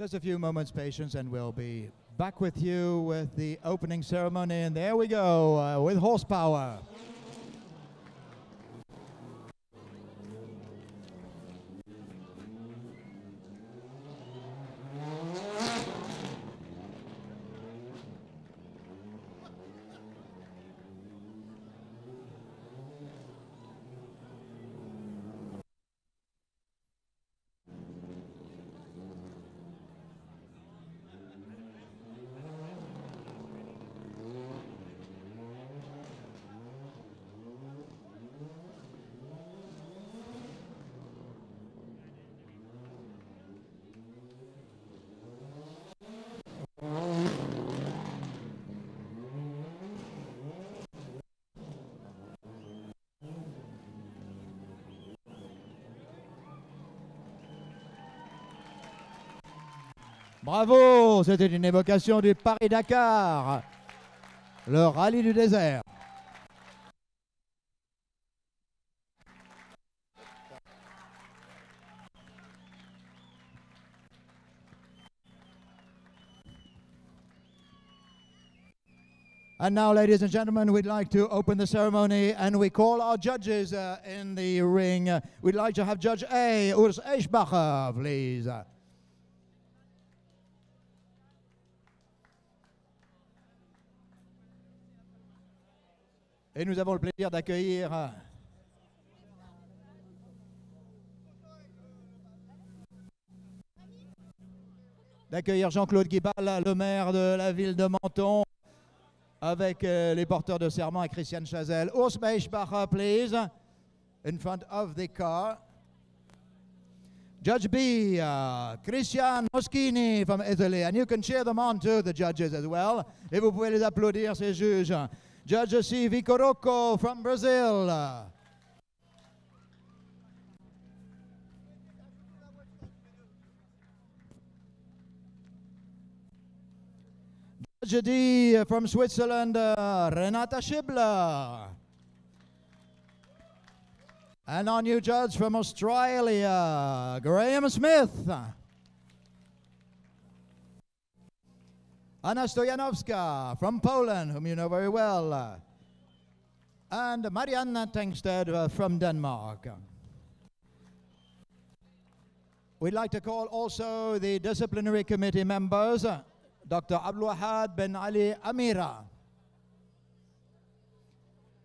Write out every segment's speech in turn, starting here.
Just a few moments patience and we'll be back with you with the opening ceremony. And there we go uh, with horsepower. Bravo, c'était une évocation du Paris-Dakar, le rallye du désert. And now, ladies and gentlemen, we'd like to open the ceremony and we call our judges uh, in the ring. We'd like to have Judge A, Urs Eschbacher, please. Et nous avons le plaisir d'accueillir euh, d'accueillir Jean-Claude Guibal, le maire de la ville de Menton, avec euh, les porteurs de serment et Christian Chazelle. Urs Beischbacher, please, in front of the car. Judge B, uh, Christian Moschini from Italy, and you can cheer them on too, the judges as well. Et vous pouvez les applaudir, ces juges. Judge C. Vico Rocco from Brazil. Judge D from Switzerland, uh, Renata Schibler. And our new judge from Australia, Graham Smith. Anna Stoyanowska from Poland, whom you know very well. And Marianne Tengsted uh, from Denmark. We'd like to call also the disciplinary committee members, uh, Dr. Abdulwahad Ben Ali Amira.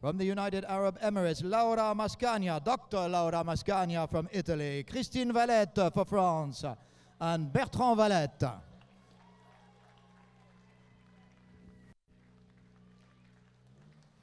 From the United Arab Emirates, Laura Mascagna, Dr. Laura Mascagna from Italy, Christine Valette for France, and Bertrand Valette.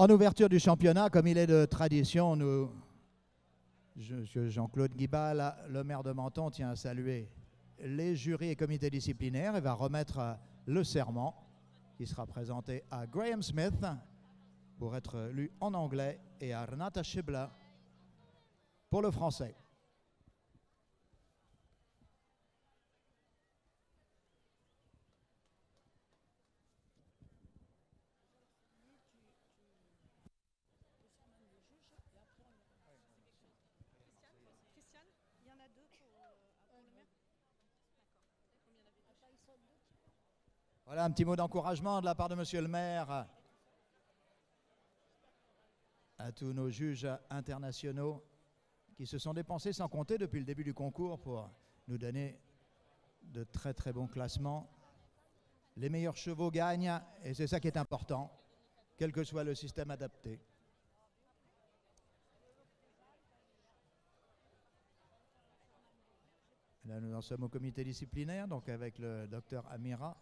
En ouverture du championnat, comme il est de tradition, nous, Jean-Claude Guibal, le maire de Menton, tient à saluer les jurys et comités disciplinaires et va remettre le serment qui sera présenté à Graham Smith pour être lu en anglais et à Renata Schibla pour le français. Voilà un petit mot d'encouragement de la part de Monsieur le maire à tous nos juges internationaux qui se sont dépensés sans compter depuis le début du concours pour nous donner de très très bons classements. Les meilleurs chevaux gagnent et c'est ça qui est important, quel que soit le système adapté. Là, nous en sommes au comité disciplinaire, donc avec le docteur Amira.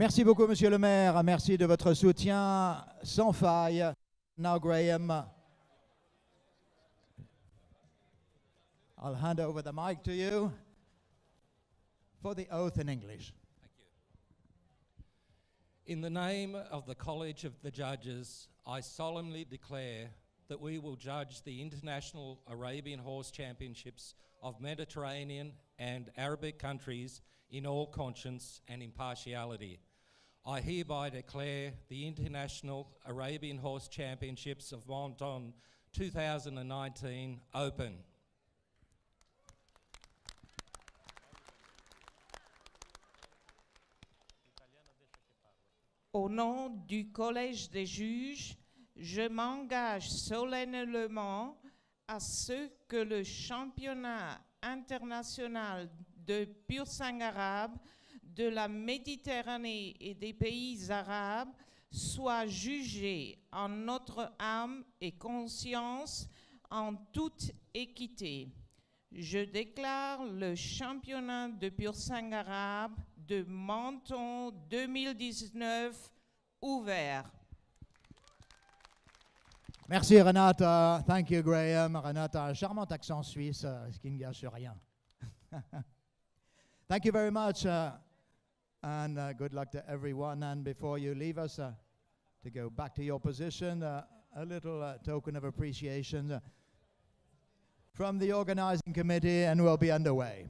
Merci beaucoup, Monsieur le maire. Merci de votre soutien sans faille. Now, Graham, I'll hand over the mic to you for the oath in English. Thank you. In the name of the College of the Judges, I solemnly declare that we will judge the International Arabian Horse Championships of Mediterranean and Arabic countries in all conscience and impartiality. I hereby declare the International Arabian Horse Championships of Monton 2019 open. Au nom du Collège des juges, je m'engage solennellement à ce que le championnat international de pur sang arabe de la Méditerranée et des pays arabes soit jugé en notre âme et conscience en toute équité. Je déclare le championnat de pur sang arabe de Menton 2019 ouvert. Merci Renata. Thank you Graham. Renata, un charmant accent suisse, euh, ce qui ne gâche rien. Thank you very much. uh, and uh, good luck to everyone. And before you leave us, uh, to go back to your position, uh, a little uh, token of appreciation uh, from the organizing committee, and we'll be underway.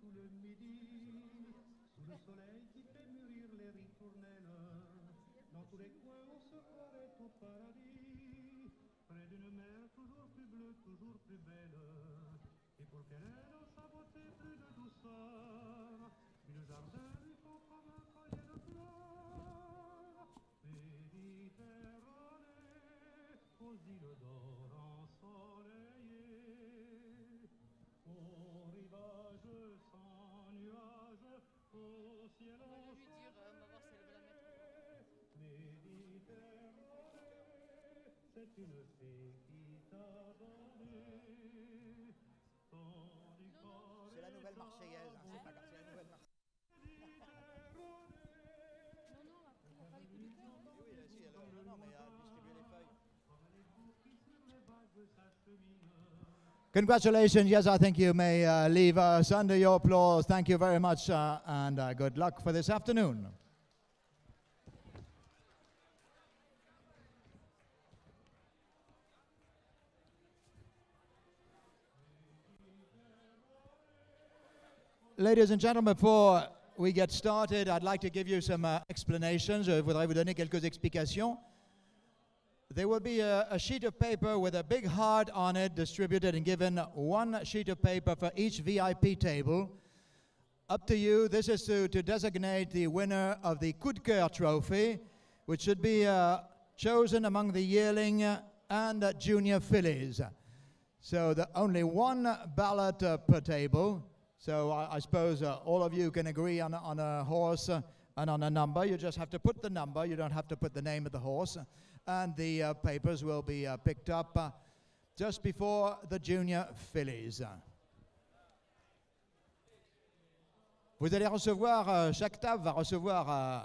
Tout le midi, sous le soleil qui fait mûrir les ritournelles, dans tous les coins on se croirait au paradis, près d'une mer toujours plus bleue, toujours plus belle, et pour qu'elle ait dans sa beauté plus de douceur, une jardin lui faut comme un collier de fleurs, Méditerranée, aux îles d'or ensoleillées. Au Méditerranée, c'est une fée qui t'a donné ton du corps C'est la nouvelle Marseillaise, hein, c'est pas grave, c'est la nouvelle Marseillaise. Oui, oui, si, elle- non, non, mais elle a distribué les feuilles. Congratulations. Yes, I think you may uh, leave us under your applause. Thank you very much uh, and uh, good luck for this afternoon. Ladies and gentlemen, before we get started, I'd like to give you some uh, explanations. Je voudrais vous donner quelques explications. There will be a, a sheet of paper with a big heart on it distributed and given one sheet of paper for each VIP table. Up to you. This is to, to designate the winner of the Coeur Trophy, which should be uh, chosen among the yearling and junior fillies. So the, only one ballot uh, per table. So I, I suppose uh, all of you can agree on, a- on a horse and on a number. You just have to put the number. You don't have to put the name of the horse. and the uh, papers will be uh, picked up uh, just before the junior fillies. Vous allez recevoir, euh, chaque table va recevoir euh,